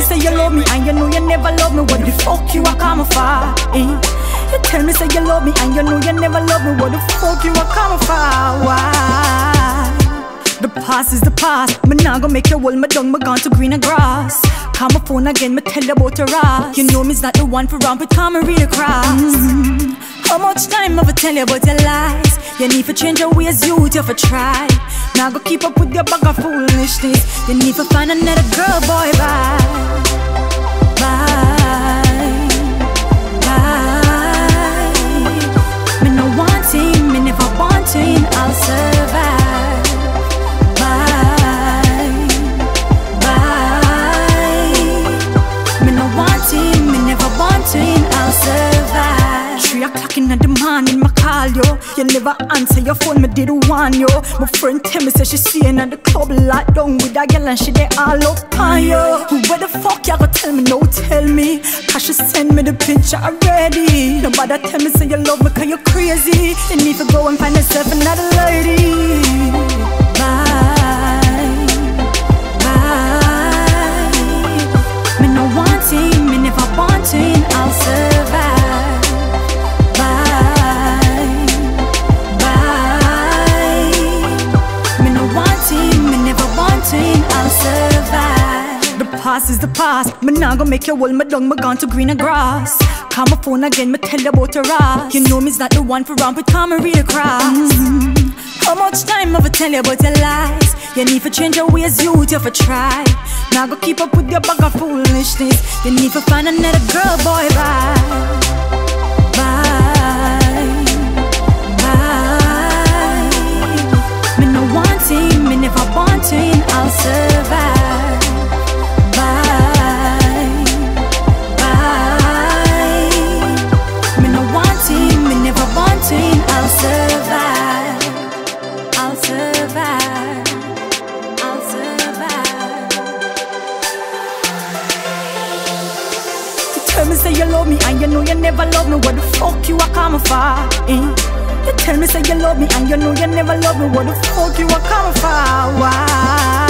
say you love me and you know you never love me. What the fuck you for? Eh? You tell me say you love me and you know you never love me. What the fuck you for? Why? The past is the past. Me nah go make you hold me. Me gone to greener grass. Call my phone again. Me tell about the ras. You know me's not the one for ramp. But come and read across. Mm. How much time I've tell you about your lies? You need to change your ways, you have to try. Now go keep up with your bag of foolishness. You need to find another girl, boy. Bye. O'clock in the morning, my call yo. You never answer your phone, me did one yo. My friend tell me say she seeing at the club locked down with that girl and she they all up on yo. Where the fuck you gonna tell me? No, tell me. Cause she send me the picture already. Nobody tell me say you love me cause you crazy. You need to go and find yourself another lady. Past is the past. Me nah go make you hold me down. Me gone to greener grass. Call my phone again. Me tell you about the ras. You know me's not the one for ramp with come and read across. Mm. How much time have I've tell you about your lies? You need to change your ways, you to try. Now go keep up with your bag of foolishness. You need to find another girl, boy. Bye. Tell me say you love me and you know you never love me. What the fuck you are coming for? Eh? You tell me say you love me and you know you never love me. What the fuck you are coming for? Why?